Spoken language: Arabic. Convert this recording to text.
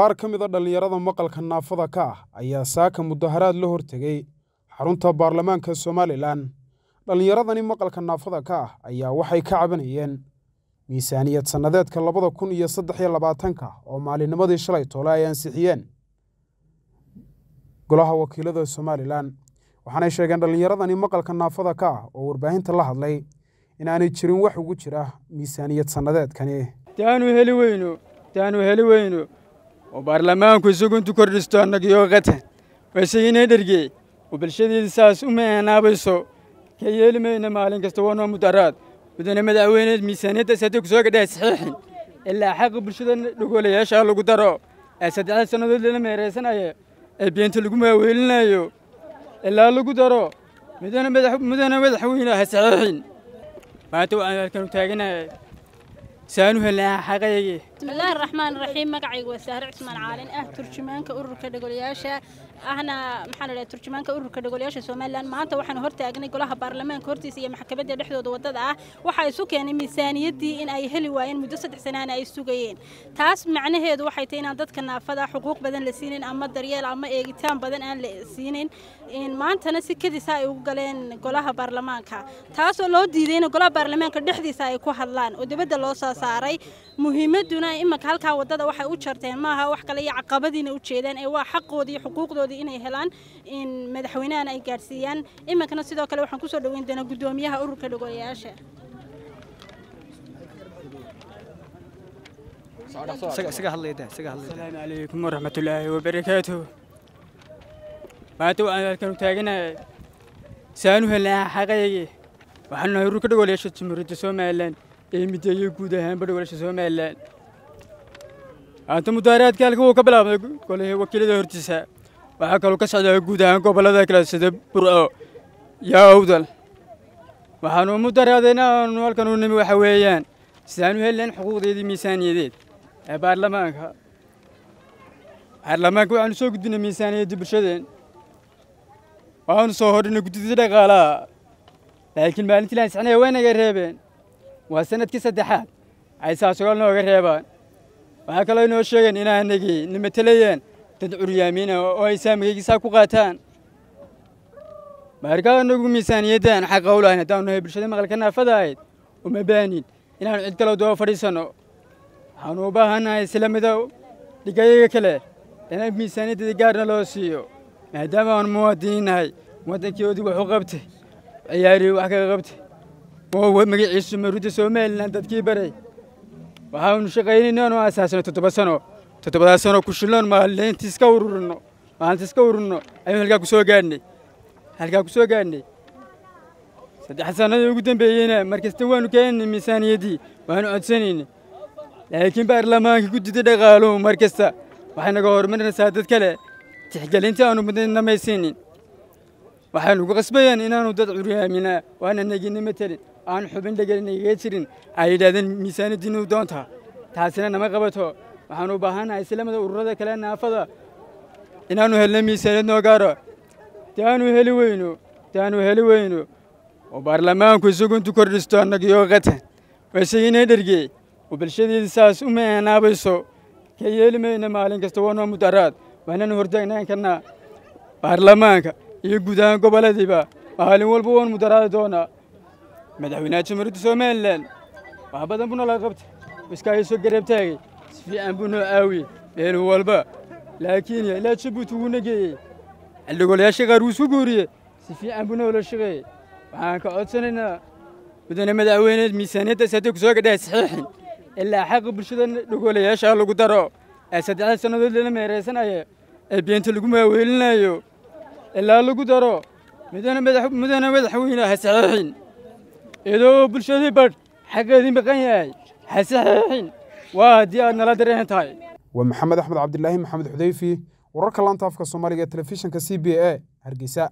qaar ka mid a ah dhallinyarada maqalka naafada ka ah ayaa saaka mudaharaad la hortegay xarunta baarlamaanka somalilan dhallinyaradani maqalka naafada ka ah ayaa waxay ka cabanayeen miisaaniyad sannadeedka labada kun iyo saddex iyo labaatanka ah oo maalinnimadii shalay toole ay ansixiyeen golaha wakiilada somalilan waxaanay sheegeen dhallinyaradani maqalka naafada ka ah oo warbaahinta la hadlay inaanay jirin wax ugu jira miisaaniyad sannadeedkani daanu heli weyno daanu heli weyno وبرلمانك وسجنت كردستان نجيوغته وسجين هدرجي وبالشديد ساس أمي أنا بسو كيل من مالين كستوانا مدرات بدون مدعوين ميزانية ساتوك سوق ده صحيح إلا حق بالشدة نقول يا شاء الله قدروا أسد على سنة دلنا ميرسنا يا البنت اللي قم ويلنا يو إلا الله قدروا مدن مدح مدن مدحوينا صحيح ما تو أنا كانوا تاجنا سانو هلا حقيقي بسم الله الرحمن الرحيم مقعي وسارع عثمان عالن اه ترجمانك ururka dhagoolayaasha ahna maxaa la turjumaanka ururka dhagoolayaasha Soomaaliland maanta waxaan hortaagnay golaha baarlamaanka hortiisa iyo maxkamadda dhexdooda wadada ah waxa isu keenay miisaaniyadii in ay heli waayeen muddo saddex sanaan ay sugayeen taas macnaheedu waxay tahay in dadka naafada xuquuq badan la siinin ama daryeel ama eegitaan badan aan la siinin maantana si kadis ah ay ugu galeen golaha baarlamaanka taasoo loo diiday in golaha baarlamaanka dhexdiisa ay ku hadlaan oo dibadda loo soo saaray muhiimaduna إمك هلك وددا وح أشرتين ما ها وح كلي عقابدين أشيدان أيوة حقه دي حقوق دي إنه هلان إن مدحونا أنا إيجارسيان إمك أنا سيدا كلو حنكسر لو إن دنا قدومي ها أورك لو جاي أشر السلام عليكم ورحمة الله وبركاته ما تو أنا كنت تاجنا سانو هلا حقيقي وحنا يروك دو ولا شو تمرد سو مالن إيه مديه جودة هم بدو ولا شو سو مالن أنت مدارات قال هو قبلها قال هو وكيل هرتسها waxaa kaloo ka socda guud ahaan gobollada kale sida burco iyo awdal waxaanu mudaraadeena aanu halkan u nimi waxa weeyaan sidaan u helayn xuquuqdeedii miisaaniyadeed ee baarlamaanka baarlamaanka waxaanu soo gudbinay miisaaniyaddii bulshadeen waxaanu soo hordhinay guddidii dhaqaalaha laakiin maalintii laan sicnaya waa inaga reebeen waa sanadkii saddexaad ay saa sagaal nooga reebaan waxaa kaloo inoo sheegeen inaanagii na matelayeen dad curyaamiina oo ay saamigaygisaa ku qaataan baarkaa inagu miisaaniyaddan xaqa u haddaanu nahay bulshada maqalka naafada ahayd uma baanin inaanu cid kaloo daba fadhiisanno waxaanu u baahannahay isla midow dhigayaga kale inaan miisaaniyaddeeda gaarna loo siiyo maadaama aanu muwaadiniin nahay muwaddankii odig wax qabtay ciyaarihi wax kaga qabtay magaciisu maruudda soomaalilan dadkii baray waxaanu shaqaynayna inuu aasaasanay toddoba sano toddobadaa sano ku shilloon maalinti iska ururino maalinti iska ururino ayuu halkaa ku soo gaadhnay halkaa ku soo gaadhnay saddex sannadii ugu dambeeyeyna markasta waanu keenaynay miisaaniyaddii waanu codsanaynay laakiin baarlamaanka ku diday dhaqaaluhu mar kasta waxay naga horumarinaysaa dad kale tixgelinta aanu mudnamaysiinin waxaanu ku qasbayeen inaanu dad curyaaminaa waana naginimo talin aan xubin dhegeynaga jirin ay yidhahdeen miisaanadiinnu doonta taasina nama qabato waxaannu u baahannahay islamada ururada kale naafada inaanu helno miisaanad noo gaaro de heli weyno de heli weyno oo baarlamaanku isagu intu kordhisto annagiyo qatan waa isagina dherge oo bulshadeeda saas u eenaabayso ka yeeli mayna maalin kasta waanoo mudaraad waa inaanu hortaagnaan karnaa baarlamaanka iyo guud goboladiiba maalin walba waan mudaraadi doonaa مدحوينات شمرت سومالان وهبدا بنا لا قبت مسكاي سو قربتاغي في ان بنا اوي بين والبا لكن لا تشبوت ونجي اللي قول يا شيخ روسو غوري في ان بنا ولا شيخ وحان آه كعدسننا بدنا مدحوينات ميزانيه ساتك سو قدا صحيح الا حق برشدا دغول يا شيخ لو درو اسدعه سنه لنا ميرسنايه البينت لو ما ويلنايو الا لو درو مدنا مدح مدنا مدحوينها صحيح iduu bulshadii badh xaggeedii maqan yahay hasaxeixin waa haddii aad nala dareen tahay waa maxamed axmed cabdilaahi maxamed xudeyfi wararka laanta afka soomaaliga ee telefishinka c b a hargeysa